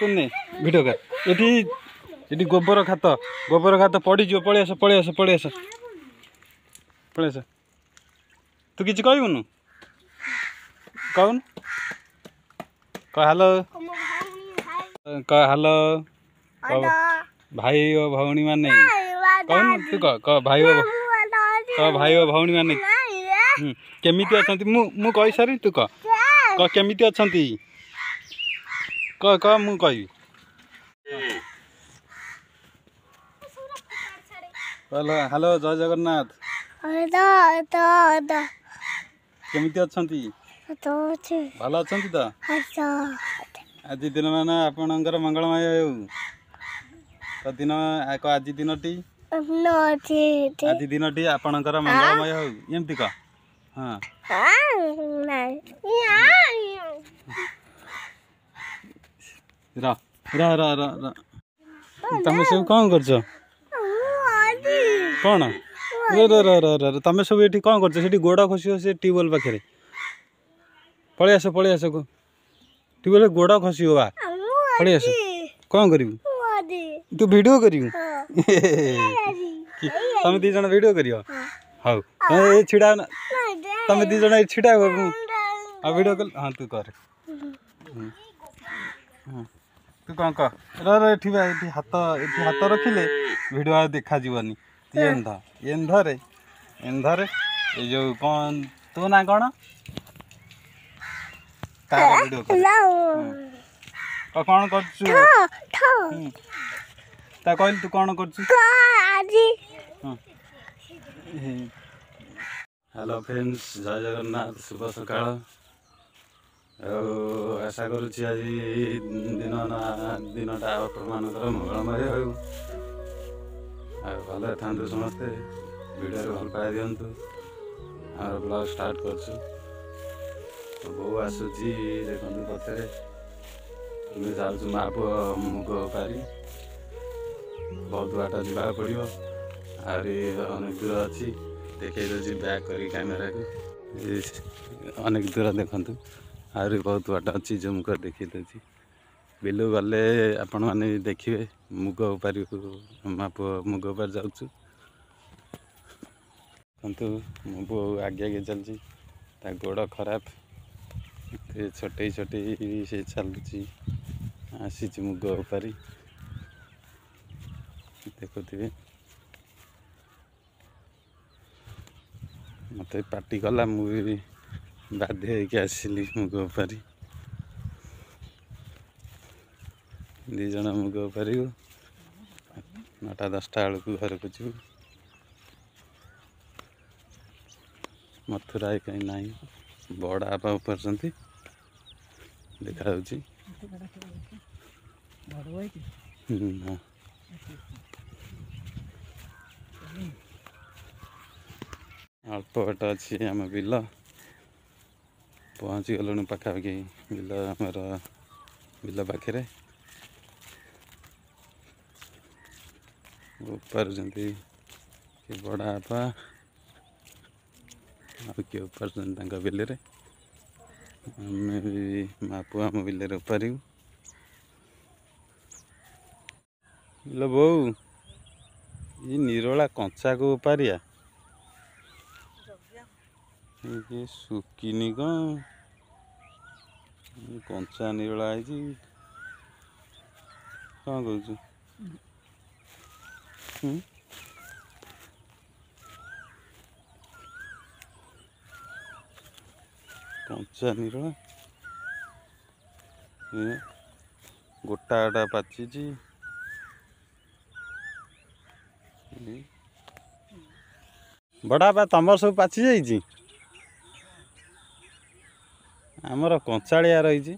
ତୁନେ video କର ଏଠି ଏଠି ଗୋବର ଖାତ ଗୋବର ଖାତ ପଡ଼ିଯିବ ପଳେଇ ଆସ ପଳେଇ ଆସ ପଳେଇ ଆସ ପଳେଇ ଆସ ତୁ କିଛି କହିବୁନୁ କହୁନୁ କ ହ୍ୟାଲୋ କ ହ୍ୟାଲୋ ଭାଇ ଓ ଭଉଣୀ ମାନେ କହୁନୁ ତୁ କ ଭାଇ ଓ କ ଭାଇ ଓ ଭଉଣୀ ମାନେ କେମିତି ଅଛନ୍ତି ମୁଁ ମୁଁ କହିସାରି ତୁ କ କେମିତି ଅଛନ୍ତି କହ କହ ମୁଁ କହିବି ହ୍ୟାଲୋ ଜୟ ଜଗନ୍ନାଥ କେମିତି ଅଛନ୍ତି ଭଲ ଅଛନ୍ତି ତ ଆଜି ଦିନମାନ ଆପଣଙ୍କର ମଙ୍ଗଳମୟ ହେଉ ତ ଦିନ ଆଜି ଦିନଟି ଆଜି ଦିନଟି ଆପଣଙ୍କର ମଙ୍ଗଳମୟ ହେଉ ଏମିତି କହ ହଁ ର ର ର ର ର ତମେ ସବୁ କ'ଣ କରୁଛ କ'ଣ ର ର ର ର ତମେ ସବୁ ଏଠି କ'ଣ କରୁଛ ସେଠି ଗୋଡ଼ ଖସିବ ସେ ଟ୍ୟୁବୱେଲ୍ ପାଖରେ ପଳେଇ ଆସ ପଳେଇ ଆସ ଟ୍ୟୁବୱେଲ୍ ଗୋଡ଼ ଖସିବ ବା ପଳେଇ ଆସ କ'ଣ କରିବୁ ତୁ ଭିଡ଼ିଓ କରିବୁ ତମେ ଦୁଇ ଜଣ ଭିଡ଼ିଓ କରିବ ହଉ ତମେ ଏ ଛିଡ଼ା ତମେ ଦୁଇ ଜଣ ଛିଡ଼ା ଆଉ ଭିଡ଼ିଓ କଲେ ହଁ ତୁ କର ହଁ ତୁ କ'ଣ କହ ର ଏଠି ବା ଏଠି ହାତ ଏଠି ହାତ ରଖିଲେ ଭିଡ଼ିଓ ଆଉ ଦେଖାଯିବନି ଏନ୍ଧ ଏନ୍ଧରେ ଏନ୍ଧରେ ଏ ଯେଉଁ କ'ଣ ତୋ ନାଁ କ'ଣ ତାର ଭିଡ଼ିଓ କ'ଣ କରୁଛୁ ତା କହିଲି ତୁ କ'ଣ କରୁଛୁ ହ୍ୟାଲୋ ଫ୍ରେଣ୍ଡସ୍ ଜୟ ଜଗନ୍ନାଥ ଶୁଭ ସକାଳ आशा गरेर चाहिँ दिन न दिनटा अब प्रमाणतर मङ्गलमय हो अब भले थान्दो समस्त भिडियो हल पाइदिन्छु हाम्रो ब्लग स्टार्ट गर्छु त बहु आशु जी देखाउनु पर्थे तिमी जान्छु म आफू मुगो पारि बहुत बाटो जिबा पडियो आरे अनि पुरा छि देखेर जी ब्याक गरी क्यामेरा कि अनेक दूर देखु आउरी बहुत बाटो अच्छा जो मुख बिलो बेलु गले आउने देखि मुग उप महा पो मुगर जाछु मो पो आगे चाहिँ ता गोडा खराब छटै छटै सिक्छ आसि मुग उप मते कला मि बाध्य आसली मुग उपारी दीज मुग उपर ना दसटा बेलू घर को जी मथुरा कहीं ना बड़ा बापा देखा अल्प बाट अच्छी आम बिल पहुँची गल पखापाखी बिल आम बिल पाखे उपारे बड़ा बापा किए उपार बिल मापु आम बिल उपार बिल बो ये निरला कंचा को उपारिया सुकिनी क କଞ୍ଚା ନିରଳା ହେଇଛି କ'ଣ କହୁଛୁ କଞ୍ଚା ନିରଳା ଗୋଟାଟା ପାଚିଛି ବଡ଼ ବାପା ତମର ସବୁ ପାଚି ଯାଇଛି ଆମର କଞ୍ଚାଳିଆ ରହିଛି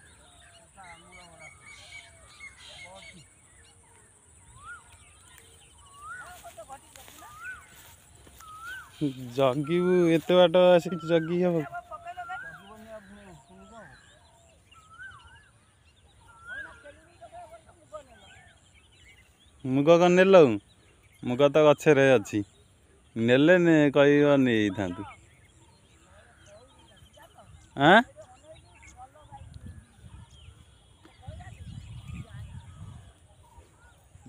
ଜଗିବୁ ଏତେ ବାଟ ଆସିକି ଜଗି ହେବ ମୁଗ କ'ଣ ନେଲ ମୁଗ ତ ଗଛରେ ଅଛି ନେଲେ କହିବ ନେଇଥାନ୍ତୁ ଆଁ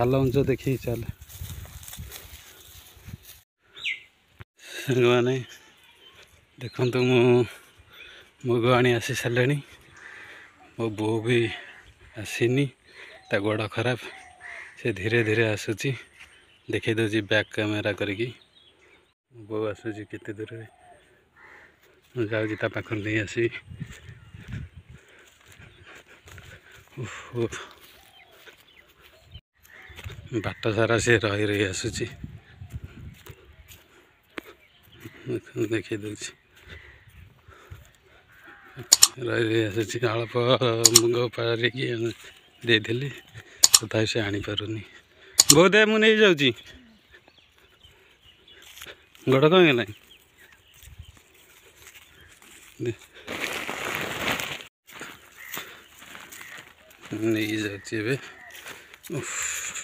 खाल देख चल मैंने देखत मुग आसी सारे मो बो भी आसनी गोड़ खराब से धीरे धीरे आसूची देखे दूँ बैक कैमेरा करी बो आसू के दूर जाऊँ नहीं आस ବାଟ ସାରା ସେ ରହି ରହି ଆସୁଛି ଦେଖେଇ ଦେଉଛି ରହି ରହି ଆସୁଛି ଅଳ୍ପ ମୁଗ ଉପାଡ଼ିକି ଦେଇଥିଲି ତଥାପି ସେ ଆଣିପାରୁନି ବୋଧ ମୁଁ ନେଇଯାଉଛି ଗୋଡ଼ କ'ଣ ହେଲାଣି ନେଇଯାଉଛି ଏବେ ଉଫ୍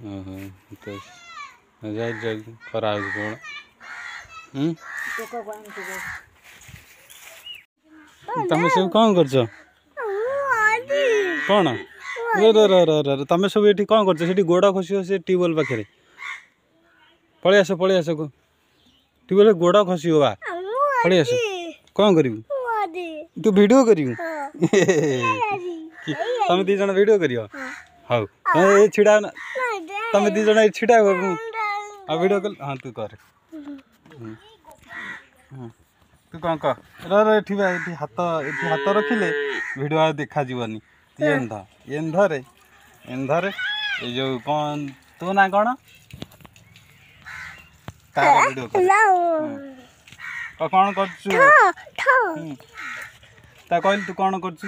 तस हजार जग खराब गोड सब कोन करछो कोन तमे सब एठी कोन करछो सेठी गोडा खसी हो से ट्यूबवेल पाखरे पळे आसो पळे आसो ट्यूबवेल गोडा खसी होवा तू वीडियो करिवु तमे दी जण वीडियो करियो ए छिडा તમે દી જણા છીટા આ વિડીયો કોલ હા તું કર તું କ'ଣ କହ ର ଏଠି ବା ଏଠି ହାତ ଏଠି ହାତ ରଖିଲେ ଭିଡ଼ିଓ ଆଉ ଦେଖାଯିବନି ଏନ୍ଧ ଏନ୍ଧରେ ଏନ୍ଧରେ ଏ ଯେଉଁ କ'ଣ ତୋ ନା କ'ଣ ତାର ଭିଡ଼ିଓ କ'ଣ କରୁଛୁ ତା କହିଲି ତୁ କ'ଣ କରୁଛୁ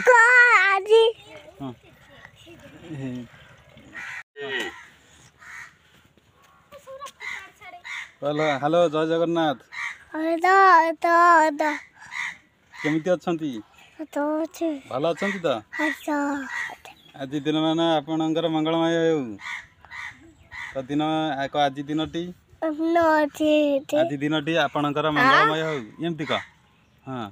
বলো হ্যালো জয় জগন্নাথ কেমিতি অছন্তি ভালো অছন্তি তো আচ্ছা। আজি দিন মানে আপনার মঙ্গলময় হেউ তো দিন আজি দিনটি আজি দিনটি আপনার মঙ্গলময় হেউ এমতি ক হ্যাঁ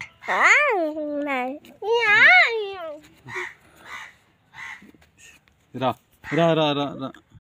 র র র র